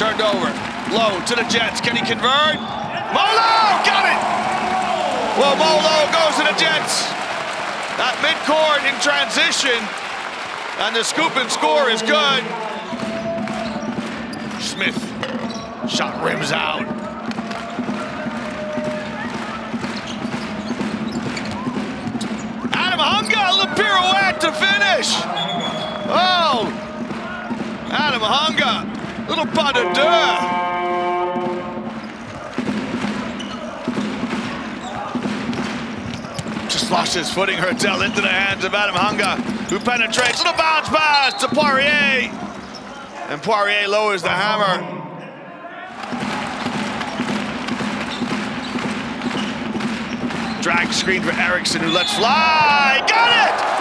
Lo to the Jets. Can he convert? Molo! Got it! Well, Molo goes to the Jets. That midcourt in transition. And the scoop and score is good. Smith. Shot rims out. Adam Hanga, a pirouette to finish. Oh! Adam Hanga, little pas de deux. Just lost his footing, Heurtel into the hands of Adam Hanga, who penetrates. Little bounce pass to Poirier. And Poirier lowers the hammer. Drag screen for Eriksson, who lets fly. Got it!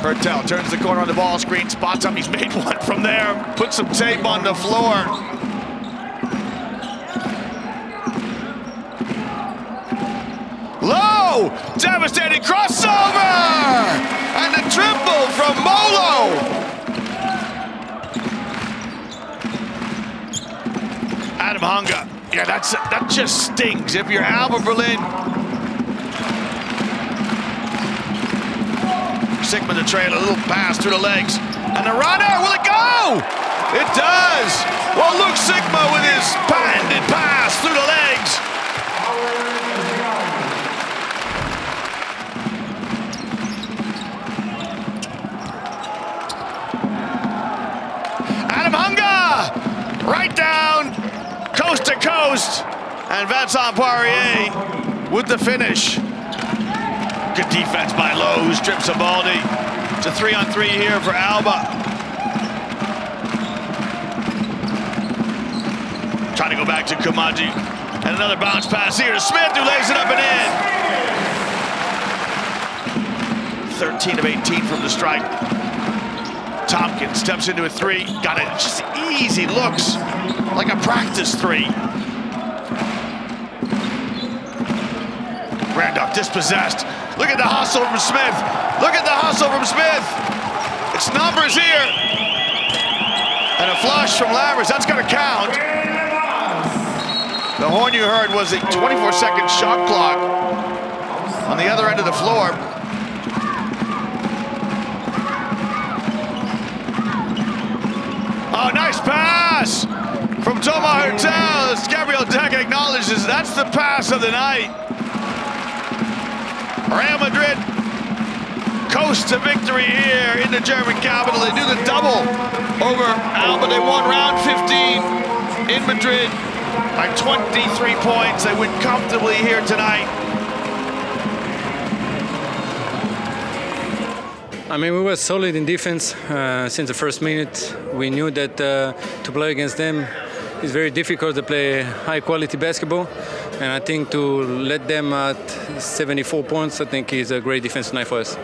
Heurtel turns the corner on the ball screen, spots him. He's made one from there. Put some tape on the floor. Lo! Devastating crossover! And the triple from Molo! Adam Hanga. Yeah, that's that just stings. If you're Alba Berlin, Sikma the trail, a little pass through the legs. And the runner, will it go? It does. Well, Luke Sikma with his patented pass through the legs. Adam Hanga, right down, coast to coast. And Vincent Poirier with the finish. Good defense by Lo, who strips Baldi. It's a three on three here for Alba. Trying to go back to Koumadje. And another bounce pass here to Smith, who lays it up and in. 13 of 18 from the strike. Thompkins steps into a three. Got it. Just easy looks like a practice three. Randolph dispossessed. Look at the hustle from Smith. Look at the hustle from Smith. It's numbers here. And a flush from Lammers. That's going to count. The horn you heard was a 24-second shot clock on the other end of the floor. Oh, nice pass from Heurtel. Gabriel Deck acknowledges that's the pass of the night. Real Madrid coast to victory here in the German capital. They do the double over Alba. They won round 15 in Madrid by 23 points. They win comfortably here tonight. I mean, we were solid in defense uh, since the first minute. We knew that uh, to play against them is very difficult to play high quality basketball. And I think to let them at 74 points, I think is a great defense tonight for us.